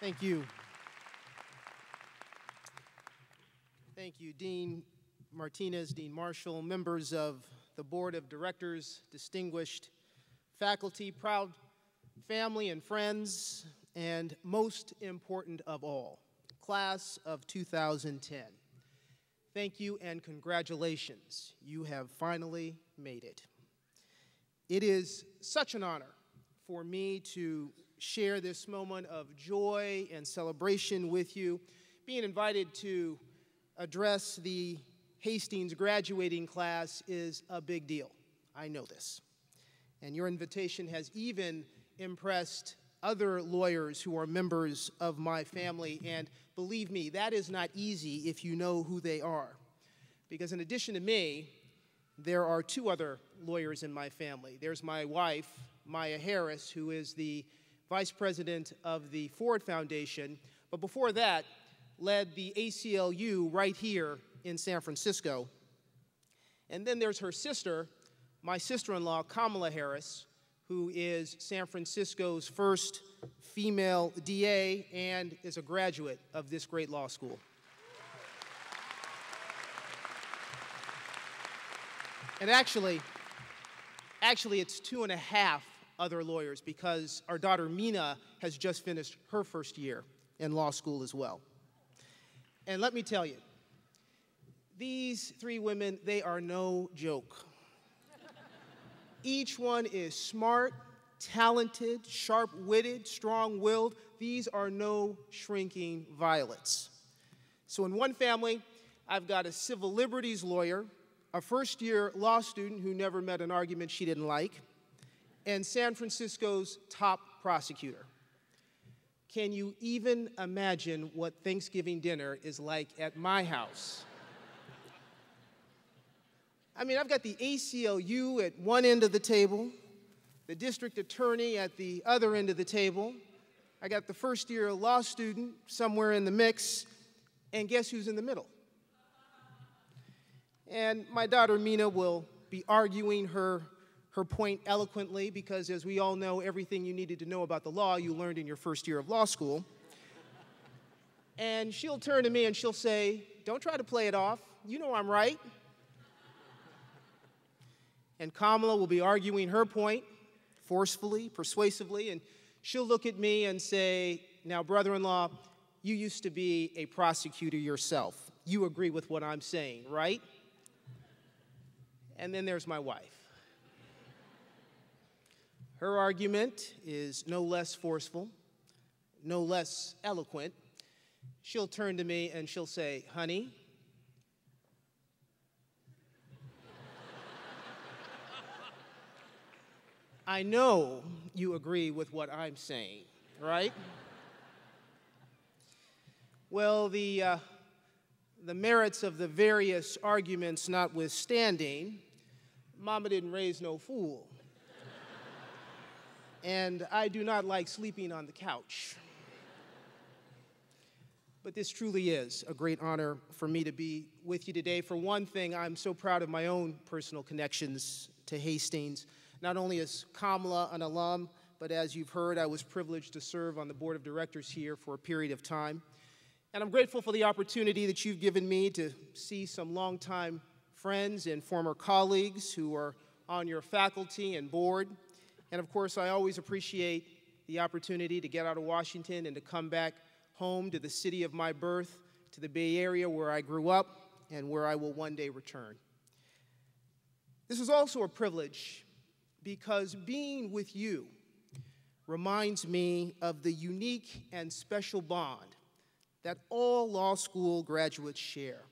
Thank you. Thank you, Dean Martinez, Dean Marshall, members of the Board of Directors, distinguished faculty, proud family and friends, and most important of all, class of 2010. Thank you and congratulations. You have finally made it. It is such an honor for me to share this moment of joy and celebration with you. Being invited to address the Hastings graduating class is a big deal. I know this. And your invitation has even impressed other lawyers who are members of my family. And believe me, that is not easy if you know who they are. Because in addition to me, there are two other lawyers in my family. There's my wife, Maya Harris, who is the vice president of the Ford Foundation, but before that, led the ACLU right here in San Francisco. And then there's her sister, my sister in law, Kamala Harris, who is San Francisco's first female DA and is a graduate of this great law school. And actually, actually, it's two and a half other lawyers because our daughter Meena has just finished her first year in law school as well. And let me tell you, these three women, they are no joke. Each one is smart, talented, sharp witted, strong willed. These are no shrinking violets. So, in one family, I've got a civil liberties lawyer, a first year law student who never met an argument she didn't like, and San Francisco's top prosecutor. Can you even imagine what Thanksgiving dinner is like at my house? I mean, I've got the ACLU at one end of the table, the district attorney at the other end of the table. I got the first year law student somewhere in the mix, and guess who's in the middle? And my daughter Meena will be arguing her, her point eloquently because, as we all know, everything you needed to know about the law you learned in your first year of law school. And she'll turn to me and she'll say, Don't try to play it off. You know I'm right and Kamala will be arguing her point forcefully, persuasively, and she'll look at me and say, Now, brother in law, you used to be a prosecutor yourself. You agree with what I'm saying, right? And then there's my wife. Her argument is no less forceful, no less eloquent. She'll turn to me and she'll say, Honey, I know you agree with what I'm saying, right? well, the, uh, the merits of the various arguments notwithstanding, Mama didn't raise no fool. And I do not like sleeping on the couch. But this truly is a great honor for me to be with you today. For one thing, I'm so proud of my own personal connections to Hastings. Not only is Kamala an alum, but as you've heard, I was privileged to serve on the board of directors here for a period of time. And I'm grateful for the opportunity that you've given me to see some longtime friends and former colleagues who are on your faculty and board. And of course, I always appreciate the opportunity to get out of Washington and to come back home to the city of my birth, to the Bay Area where I grew up and where I will one day return. This is also a privilege because being with you reminds me of the unique and special bond that all law school graduates share.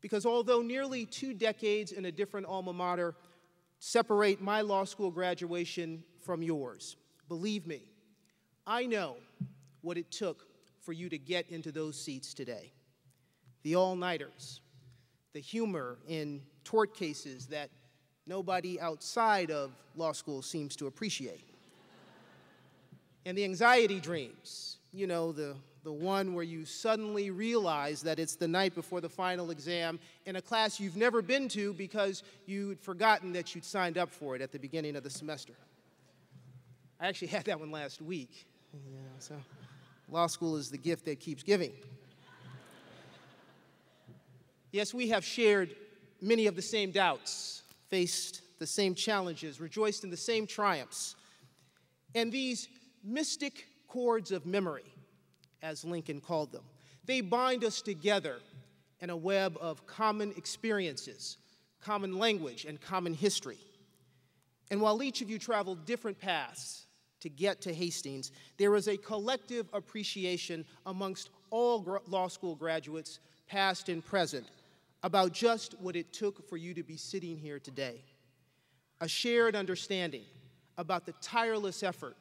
Because although nearly two decades in a different alma mater separate my law school graduation from yours, believe me, I know what it took for you to get into those seats today. The all nighters, the humor in tort cases that nobody outside of law school seems to appreciate. and the anxiety dreams, you know, the, the one where you suddenly realize that it's the night before the final exam in a class you've never been to because you'd forgotten that you'd signed up for it at the beginning of the semester. I actually had that one last week, you know, so Law school is the gift that keeps giving. yes, we have shared many of the same doubts, faced the same challenges, rejoiced in the same triumphs. And these mystic cords of memory, as Lincoln called them, they bind us together in a web of common experiences, common language, and common history. And while each of you traveled different paths to get to Hastings, there is a collective appreciation amongst all law school graduates, past and present, about just what it took for you to be sitting here today. A shared understanding about the tireless effort,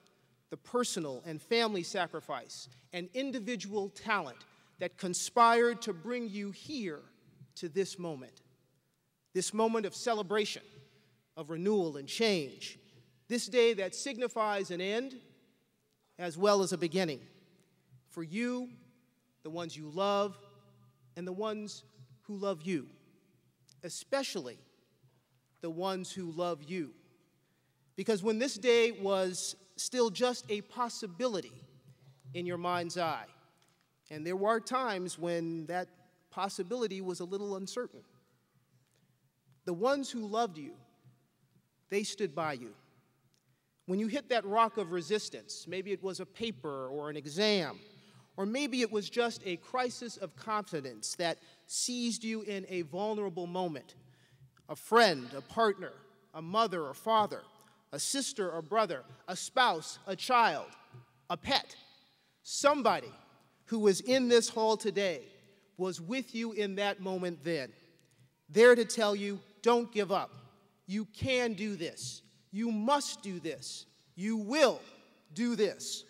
the personal and family sacrifice, and individual talent that conspired to bring you here to this moment. This moment of celebration, of renewal and change. This day that signifies an end as well as a beginning. For you, the ones you love, and the ones who love you, especially the ones who love you. Because when this day was still just a possibility in your mind's eye, and there were times when that possibility was a little uncertain. The ones who loved you, they stood by you. When you hit that rock of resistance, maybe it was a paper or an exam, or maybe it was just a crisis of confidence that seized you in a vulnerable moment. A friend, a partner, a mother or father, a sister or brother, a spouse, a child, a pet, somebody who was in this hall today was with you in that moment then, there to tell you, don't give up. You can do this. You must do this. You will do this.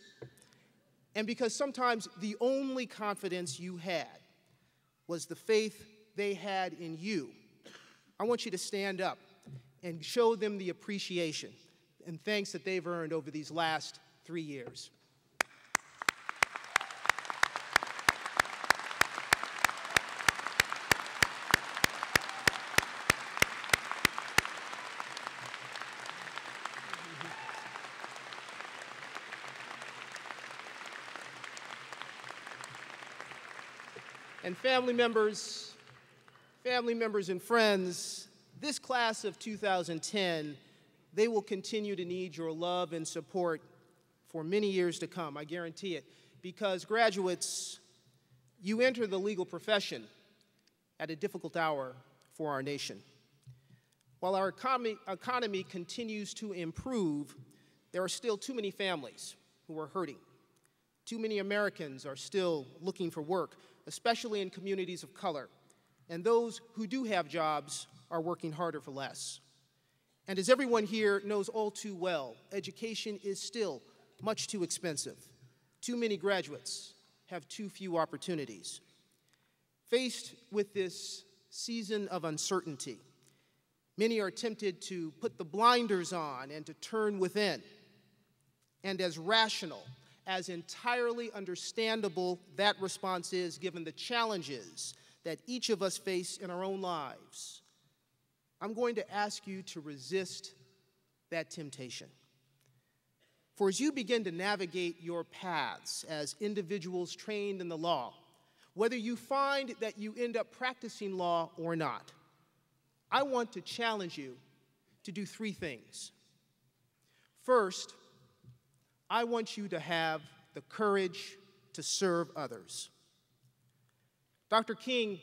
And because sometimes the only confidence you had was the faith they had in you, I want you to stand up and show them the appreciation and thanks that they've earned over these last three years. And family members, family members and friends, this class of 2010, they will continue to need your love and support for many years to come, I guarantee it. Because graduates, you enter the legal profession at a difficult hour for our nation. While our economy, continues to improve, there are still too many families who are hurting. Too many Americans are still looking for work especially in communities of color. And those who do have jobs are working harder for less. And as everyone here knows all too well, education is still much too expensive. Too many graduates have too few opportunities. Faced with this season of uncertainty, many are tempted to put the blinders on and to turn within. And as rational as entirely understandable that response is given the challenges that each of us face in our own lives, I'm going to ask you to resist that temptation. For as you begin to navigate your paths as individuals trained in the law, whether you find that you end up practicing law or not, I want to challenge you to do three things. First, I want you to have the courage to serve others. Dr. King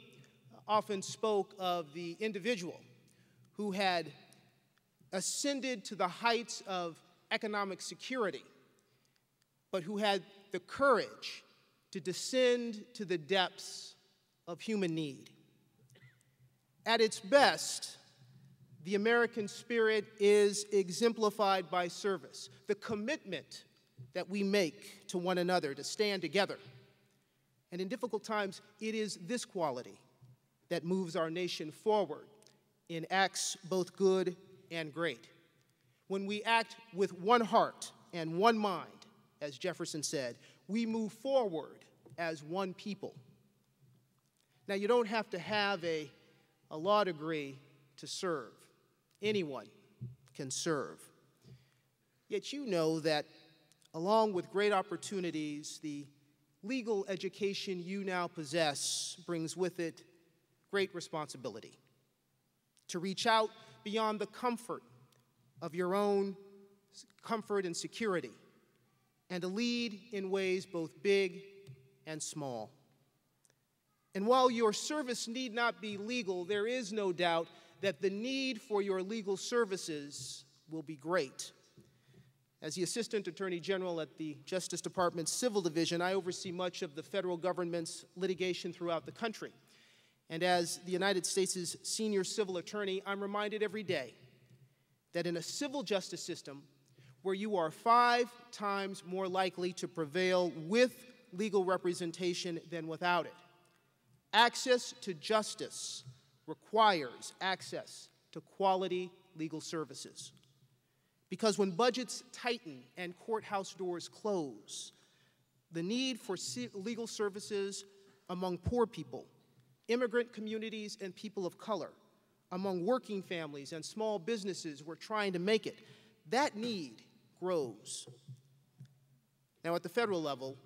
often spoke of the individual who had ascended to the heights of economic security, but who had the courage to descend to the depths of human need. At its best, the American spirit is exemplified by service, the commitment that we make to one another to stand together. And in difficult times, it is this quality that moves our nation forward in acts both good and great. When we act with one heart and one mind, as Jefferson said, we move forward as one people. Now, you don't have to have a, a law degree to serve, anyone can serve. Yet you know that along with great opportunities, the legal education you now possess brings with it great responsibility to reach out beyond the comfort of your own comfort and security, and to lead in ways both big and small. And while your service need not be legal, there is no doubt that the need for your legal services will be great. As the Assistant Attorney General at the Justice Department's Civil Division, I oversee much of the federal government's litigation throughout the country. And as the United States' senior civil attorney, I'm reminded every day that in a civil justice system where you are five times more likely to prevail with legal representation than without it, access to justice requires access to quality legal services. Because when budgets tighten and courthouse doors close, the need for legal services among poor people, immigrant communities, and people of color, among working families and small businesses who are trying to make it, that need grows. Now, at the federal level,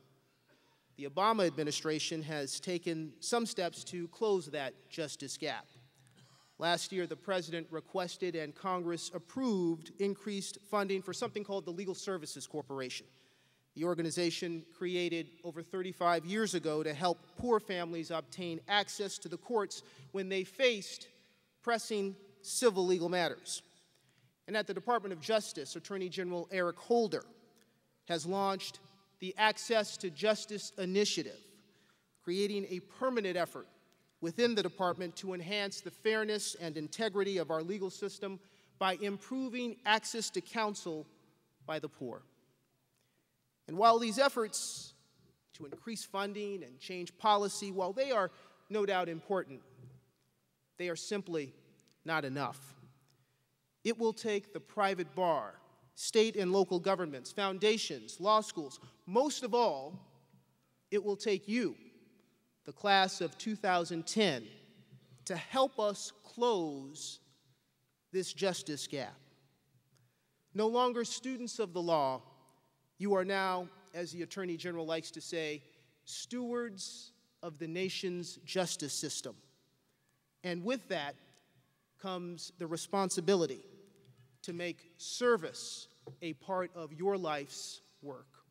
the Obama administration has taken some steps to close that justice gap. Last year, the president requested and Congress approved increased funding for something called the Legal Services Corporation. The organization created over 35 years ago to help poor families obtain access to the courts when they faced pressing civil legal matters. And at the Department of Justice, Attorney General Eric Holder has launched the Access to Justice Initiative, creating a permanent effort within the department to enhance the fairness and integrity of our legal system by improving access to counsel by the poor. And while these efforts to increase funding and change policy, while they are no doubt important, they are simply not enough. It will take the private bar, state and local governments, foundations, law schools, most of all, it will take you the class of 2010 to help us close this justice gap. No longer students of the law, you are now, as the Attorney General likes to say, stewards of the nation's justice system. And with that comes the responsibility to make service a part of your life's work.